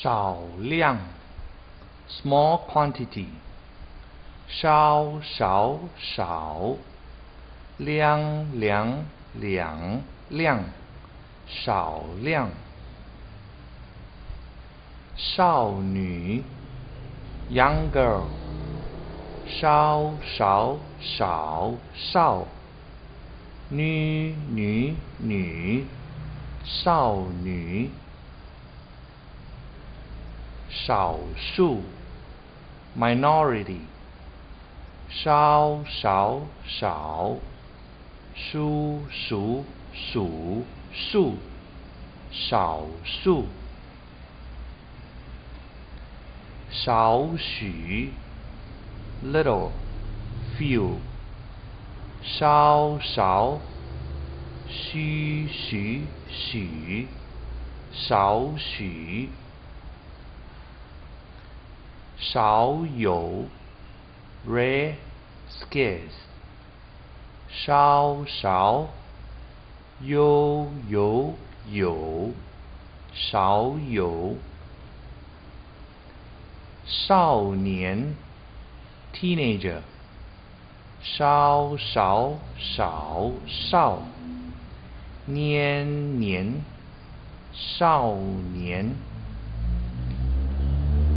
少量，small quantity。稍少少，量两两量，少量。少女，young girl。少少少少，女女女，少女。少数，minority。少少少，数数数数，少数。少许，little few。稍稍，许许许，少许。少有。rare, scarce，稍稍，有有有，少有。少年，teenager，少少少少，年年，少年。